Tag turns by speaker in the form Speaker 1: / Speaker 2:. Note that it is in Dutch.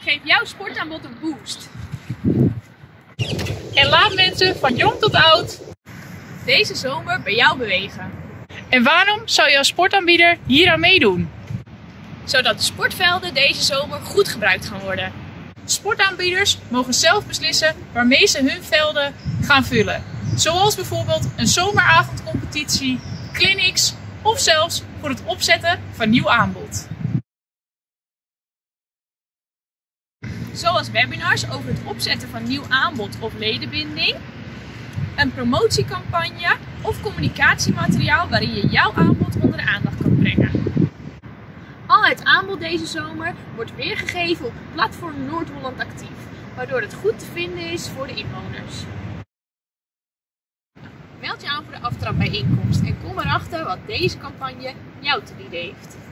Speaker 1: Geef jouw sportaanbod een boost.
Speaker 2: En laat mensen van jong tot oud.
Speaker 1: Deze zomer bij jou bewegen.
Speaker 2: En waarom zou jouw sportaanbieder hier aan meedoen?
Speaker 1: Zodat de sportvelden deze zomer goed gebruikt gaan worden.
Speaker 2: Sportaanbieders mogen zelf beslissen waarmee ze hun velden gaan vullen. Zoals bijvoorbeeld een zomeravondcompetitie, clinics of zelfs voor het opzetten van nieuw aanbod.
Speaker 1: Zoals webinars over het opzetten van nieuw aanbod of ledenbinding, een promotiecampagne of communicatiemateriaal waarin je jouw aanbod onder de aandacht kan brengen. Al het aanbod deze zomer wordt weergegeven op het platform Noord-Holland Actief, waardoor het goed te vinden is voor de inwoners. Meld je aan voor de aftrapbijeenkomst en kom erachter wat deze campagne jou te bieden heeft.